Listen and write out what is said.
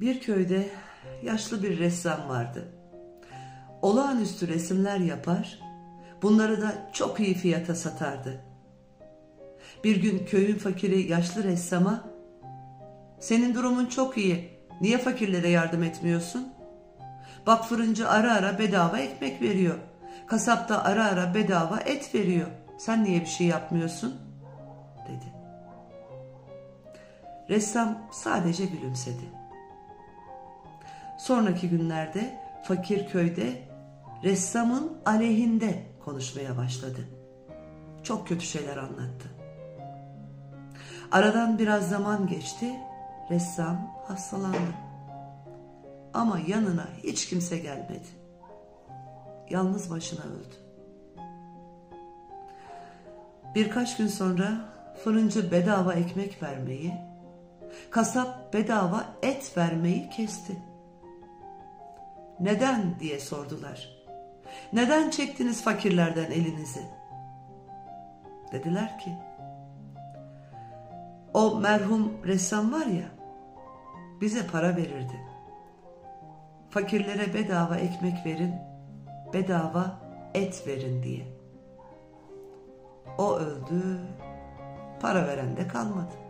Bir köyde yaşlı bir ressam vardı. Olağanüstü resimler yapar, bunları da çok iyi fiyata satardı. Bir gün köyün fakiri yaşlı ressama, ''Senin durumun çok iyi, niye fakirlere yardım etmiyorsun? Bak fırıncı ara ara bedava ekmek veriyor, kasap da ara ara bedava et veriyor, sen niye bir şey yapmıyorsun?'' dedi. Ressam sadece gülümsedi. Sonraki günlerde fakir köyde ressamın aleyhinde konuşmaya başladı. Çok kötü şeyler anlattı. Aradan biraz zaman geçti, ressam hastalandı. Ama yanına hiç kimse gelmedi. Yalnız başına öldü. Birkaç gün sonra fırıncı bedava ekmek vermeyi, kasap bedava et vermeyi kesti. Neden diye sordular. Neden çektiniz fakirlerden elinizi? Dediler ki, o merhum ressam var ya, bize para verirdi. Fakirlere bedava ekmek verin, bedava et verin diye. O öldü, para veren de kalmadı.